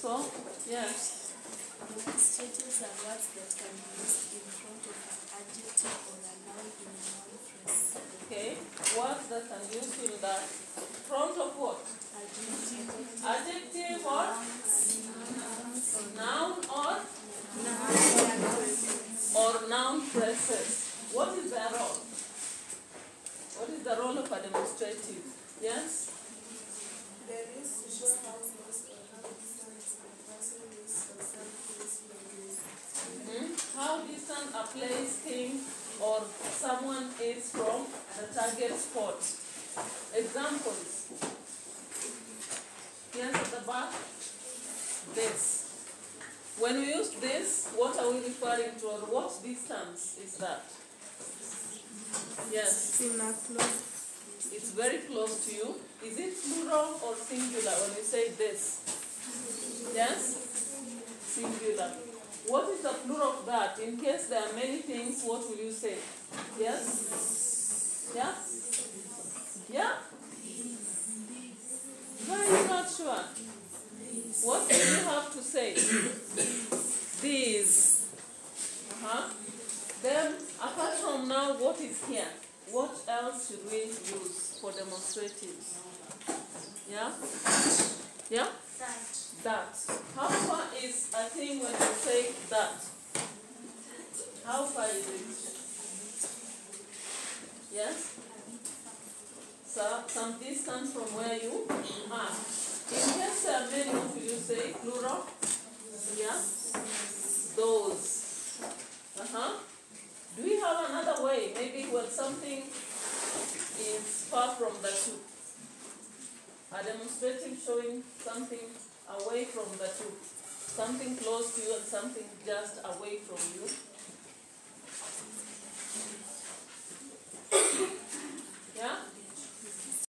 So, yes. Demonstratives are words that can be used in front of an adjective or a noun in a noun phrase. Okay. Words that can use in the front of what? Adjective, Adjective or noun or or noun phrases. What is their role? What is the role of a demonstrative? Yes? There is to show how close or how distant the person is or something is from you. Mhm. A place, thing, or someone is from the target spot. Examples. Yes, at the back. This. When we use this, what are we referring to, or what distance is that? Yes, it's very close to you. Is it plural or singular when you say this? Yes? Singular. What is the plural of that? In case there are many things, what will you say? Yes? Yeah? Yeah? Why are you not sure? What do you have to say? These. Uh-huh. Then, apart from now, what is here? What else should we use for demonstratives? Yeah? Yeah? That. How far is a thing when you say that? How far is it? Yes? So, some distance from where you are. In case there are many, will you say? Plural? Yeah? Those. Uh-huh. Do we have another way? Maybe when something is far from the two. A demonstrative showing something away from the two. Something close to you and something just away from you.